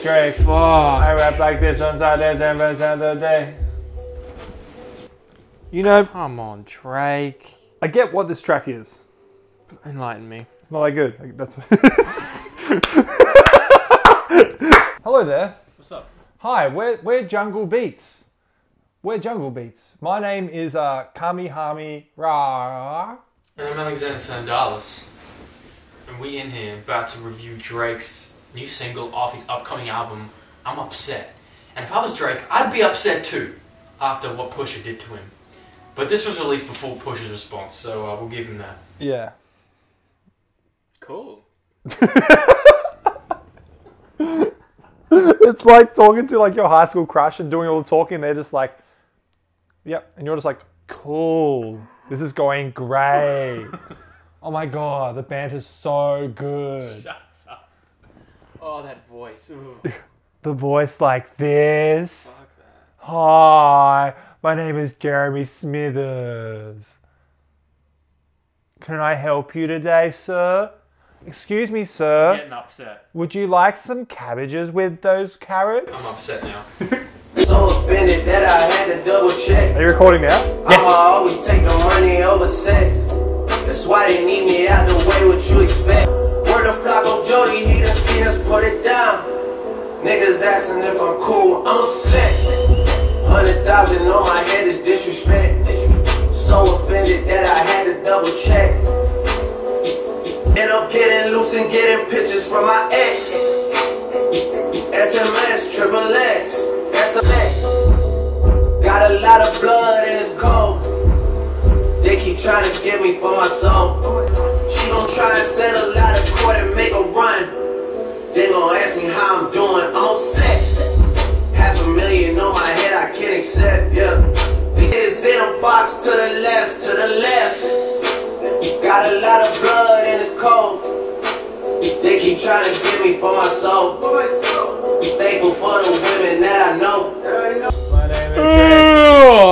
is Drake. Fuck. I rap like this on Saturday, ten percent of the day. You know, Come on, Drake. I get what this track is. Enlighten me. It's not that good. Like, That's. Hello there. What's up? Hi, we're, we're Jungle Beats. We're Jungle Beats. My name is uh, Kami Hami Ra. And I'm Alexander Sandalis. And we in here about to review Drake's new single off his upcoming album, I'm Upset. And if I was Drake, I'd be upset too, after what Pusha did to him. But this was released before Pusha's response, so uh, we'll give him that. Yeah. Cool. It's like talking to like your high school crush and doing all the talking. They're just like, yep. And you're just like, cool. This is going great. oh my God, the band is so good. Shut up. Oh, that voice. Ooh, The voice like this. fuck that. Hi, my name is Jeremy Smithers. Can I help you today, sir? Excuse me, sir. Getting upset. Would you like some cabbages with those carrots? I'm upset now. So offended that I had to double check. Are you recording now? I'ma always take the money over sex. That's why they need me out asking if I'm cool, I'm upset. Hundred thousand on my head is disrespect. So offended that I had to double check. End up getting loose and getting pictures from my ex. SMS, triple X, that's the fact. Got a lot of blood and it's cold. They keep trying to get me for my soul. She gon' try and settle out of court and make a run. They gon' ask me how I'm doing. I'm on set. Half a million on my head, I can't accept. Yeah. These is in a box to the left, to the left. Got a lot of blood and it's cold. They keep trying to get me for my soul. Thankful for the women that I know. My name is Drake.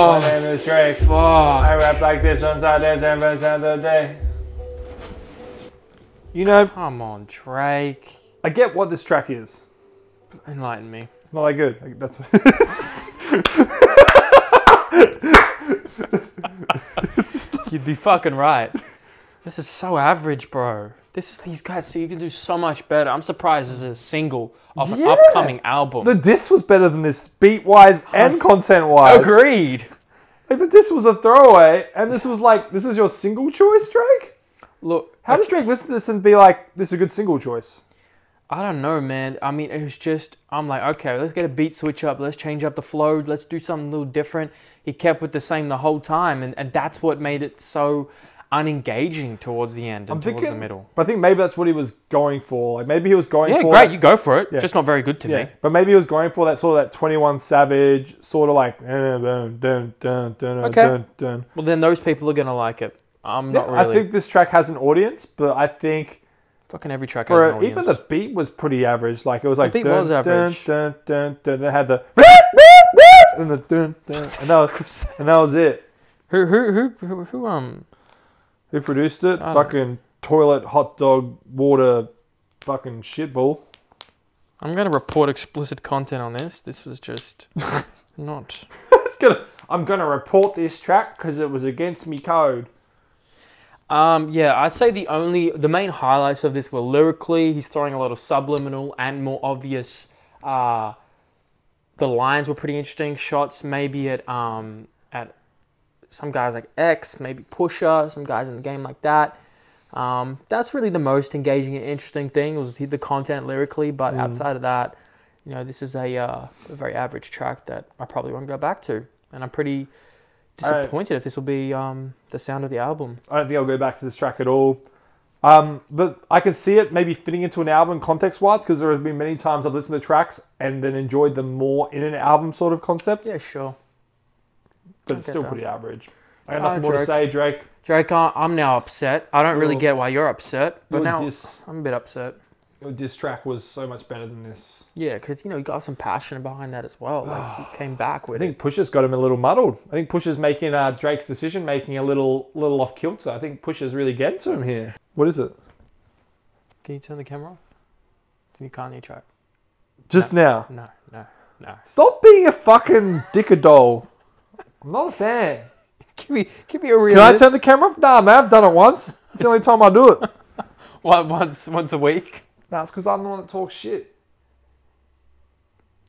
My name is Drake. fuck. I rap like this on Saturday, ten percent of the day. You know, Come on, Drake. I get what this track is. Enlighten me. It's not that good. That's. it's You'd be fucking right. This is so average, bro. This is these guys. So you can do so much better. I'm surprised this is a single of an Yeah. upcoming album. the disc was better than this, beat wise and content wise. Agreed. Like the disc was a throwaway, and this was like, this is your single choice, Drake. Look, How does Drake listen to this and be like, this is a good single choice? I don't know, man. I mean, it was just, I'm like, okay, let's get a beat switch up. Let's change up the flow. Let's do something a little different. He kept with the same the whole time. And, and that's what made it so unengaging towards the end and I'm towards the middle. but I think maybe that's what he was going for. Like maybe he was going Yeah, for great. You go for it. Yeah. Just not very good to Yeah, me. but maybe he was going for that sort of that Twenty One Savage sort of like eh, dun, dun, dun, dun, dun, Okay. Well, then those people are going to like it. I'm Yeah, not really. I think this track has an audience, but I think fucking every track has for an even audience. the beat was pretty average. Like it was like beat dun, was average. Dun, dun, dun. They had the and the dun, dun, and that was, and that was it. Who, who, who, who, who, um, Who produced it? don't Fucking toilet, hot dog, water, fucking shitball. I'm going to report explicit content on this. This was just not. It's gonna, I'm gonna report this track because it was against me code. Um, yeah, I'd say the only, the main highlights of this were lyrically, he's throwing a lot of subliminal and more obvious, uh, the lines were pretty interesting. Shots maybe at, um, at some guys like X, maybe Pusha, some guys in the game like that. Um, that's really the most engaging and interesting thing was the content lyrically, but outside of that, you know, this is a, uh, a very average track that I probably won't go back to. And I'm pretty Disappointed if this will be um, the sound of the album. I don't think I'll go back to this track at all. Um, but I can see it maybe fitting into an album context wise because there has been many times I've listened to tracks and then enjoyed them more in an album sort of concept. Yeah, sure. but I it's still that. pretty average. I got Ah, nothing more to say, Drake. Drake, I'm now upset. I don't really get why you're upset, but Your now diss, I'm a bit upset. Diss track was so much better than this. Yeah, because you know you got some passion behind that as well. Like he came back with. I think it. Pusha's got him a little muddled. I think Pusha's making uh, Drake's decision making a little little off kilter. I think Pusha's really getting to him here. What is it? Can you turn the camera off? It's a new Kanye track. Just now. No, no, no. Stop being a fucking dickadole. I'm not a fan. Give me, give me a real. Can I turn the camera off? Nah, man, I've done it once. It's the only time I do it. One- once, once a week. That's because I'm the one that talks shit.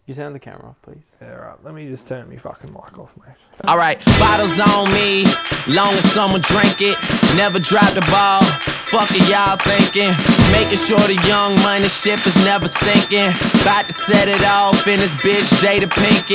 You turn the camera off, please. Yeah, right. Let me just turn my fucking mic off, mate. Alright, bottles on me, long as someone drink it. Never drop the ball, fuck it y'all thinking. Making sure the young money ship is never sinking. About to set it off in this bitch Jada Pinkett.